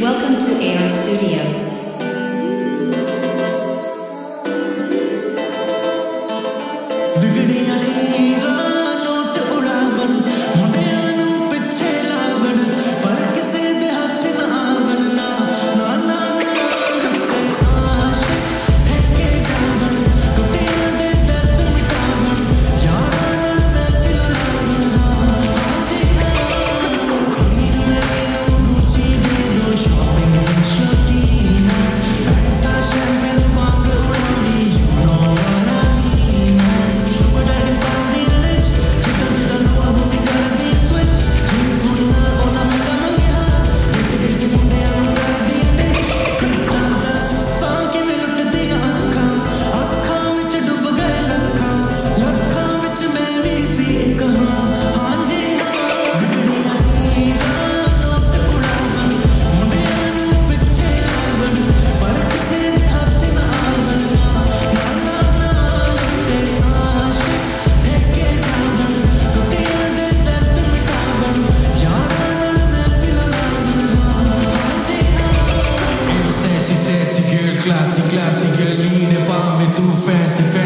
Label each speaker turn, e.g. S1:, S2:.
S1: Welcome to AR Studios.
S2: fancy, fancy.